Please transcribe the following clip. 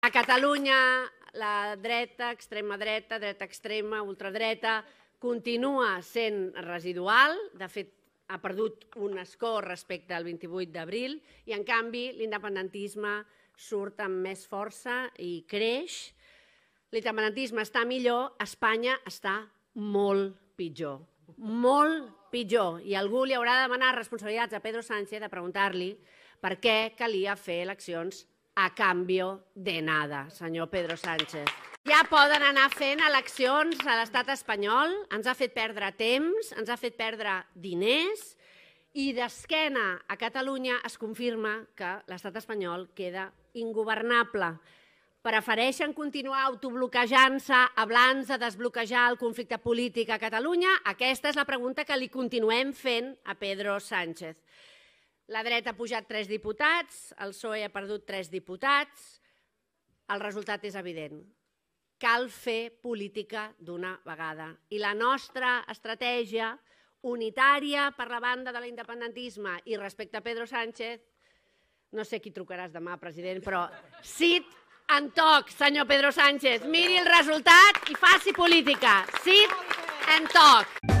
A Catalunya, la dreta, extrema dreta, dreta extrema, ultradreta, continua sent residual. De fet, ha perdut un escó respecte al 28 d'abril i, en canvi, l'independentisme surt amb més força i creix. L'independentisme està millor, Espanya està molt pitjor. Molt pitjor. I algú li haurà de demanar responsabilitats a Pedro Sánchez de preguntar-li per què calia fer eleccions a canvi de nada, senyor Pedro Sánchez. Ja poden anar fent eleccions a l'estat espanyol, ens ha fet perdre temps, ens ha fet perdre diners i d'esquena a Catalunya es confirma que l'estat espanyol queda ingovernable prefereixen continuar autobloquejant-se abans de desbloquejar el conflicte polític a Catalunya? Aquesta és la pregunta que li continuem fent a Pedro Sánchez. La dreta ha pujat tres diputats, el PSOE ha perdut tres diputats, el resultat és evident. Cal fer política d'una vegada. I la nostra estratègia unitària per la banda de l'independentisme i respecte a Pedro Sánchez, no sé qui trucaràs demà, president, però sit en toc, senyor Pedro Sánchez. Miri el resultat i faci política. Sit en toc.